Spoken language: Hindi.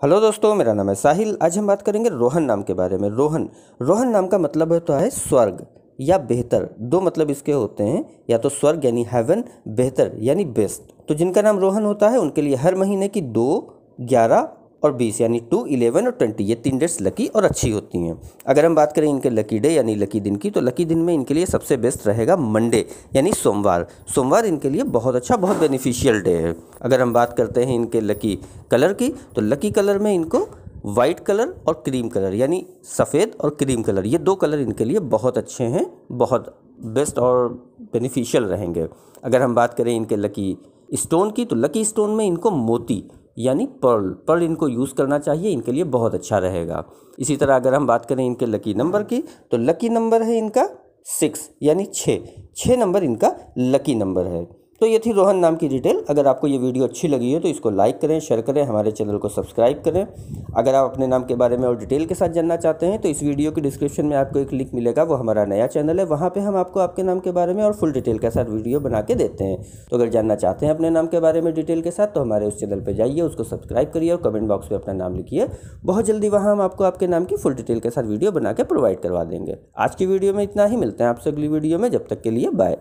हेलो दोस्तों, मेरा नाम है साहिल। आज हम बात करेंगे रोहन नाम के बारे में। रोहन रोहन नाम का मतलब होता है स्वर्ग या बेहतर। दो मतलब इसके होते हैं, या तो स्वर्ग यानी हेवन बेहतर यानी बेस्ट तो जिनका नाम रोहन होता है, उनके लिए हर महीने की दो, ग्यारह और बीस, यानी टू, इलेवन और ट्वेंटी, ये तीन डेट्स लकी और अच्छी होती हैं। अगर हम बात करें इनके लकी डे, यानी लकी दिन की तो लकी दिन में इनके लिए सबसे बेस्ट रहेगा मंडे, यानी सोमवार। सोमवार इनके लिए बहुत अच्छा बहुत बेनिफिशियल डे है। अगर हम बात करते हैं इनके लकी कलर की तो लकी कलर में इनको वाइट कलर और क्रीम कलर, यानी सफ़ेद और क्रीम कलर, ये दो कलर इनके लिए बहुत अच्छे हैं, बहुत बेस्ट और बेनिफिशियल रहेंगे। अगर हम बात करें इनके लकी स्टोन की तो लकी स्टोन में इनको मोती यानी पर्ल। पर्ल इनको यूज़ करना चाहिए, इनके लिए बहुत अच्छा रहेगा। इसी तरह अगर हम बात करें इनके लकी नंबर की तो लकी नंबर है इनका सिक्स, यानी छः। छः नंबर इनका लकी नंबर है। तो ये थी रोहन नाम की डिटेल। अगर आपको ये वीडियो अच्छी लगी है तो इसको लाइक करें, शेयर करें, हमारे चैनल को सब्सक्राइब करें। अगर आप अपने नाम के बारे में और डिटेल के साथ जानना चाहते हैं तो इस वीडियो के डिस्क्रिप्शन में आपको एक लिंक मिलेगा, वो हमारा नया चैनल है। वहाँ पर हम आपको आपके नाम के बारे में और फुल डिटेल के साथ वीडियो बना के देते हैं। तो अगर जानना चाहते हैं अपने नाम के बारे में डिटेल के साथ तो हमारे उस चैनल पर जाइए, उसको सब्सक्राइब करिए और कमेंट बॉक्स में अपना नाम लिखिए। बहुत जल्दी वहाँ हम आपको आपके नाम की फुल डिटेल के साथ वीडियो बना के प्रोवाइड करवा देंगे। आज की वीडियो में इतना ही, मिलते हैं आपसे अगली वीडियो में। जब तक के लिए बाय।